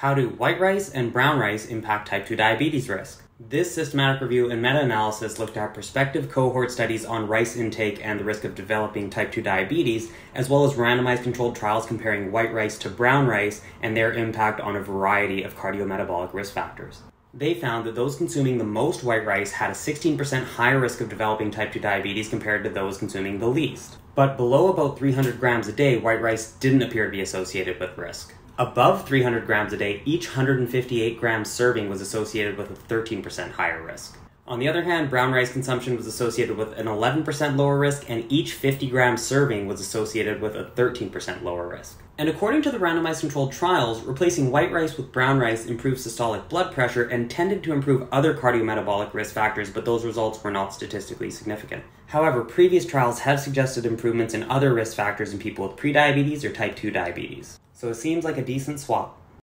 How do white rice and brown rice impact type 2 diabetes risk? This systematic review and meta analysis looked at prospective cohort studies on rice intake and the risk of developing type 2 diabetes, as well as randomized controlled trials comparing white rice to brown rice and their impact on a variety of cardiometabolic risk factors. They found that those consuming the most white rice had a 16% higher risk of developing type 2 diabetes compared to those consuming the least. But below about 300 grams a day, white rice didn't appear to be associated with risk. Above 300 grams a day, each 158 gram serving was associated with a 13% higher risk. On the other hand, brown rice consumption was associated with an 11% lower risk, and each 50 gram serving was associated with a 13% lower risk. And according to the randomized controlled trials, replacing white rice with brown rice improved systolic blood pressure and tended to improve other cardiometabolic risk factors, but those results were not statistically significant. However, previous trials have suggested improvements in other risk factors in people with prediabetes or type 2 diabetes. So it seems like a decent swap.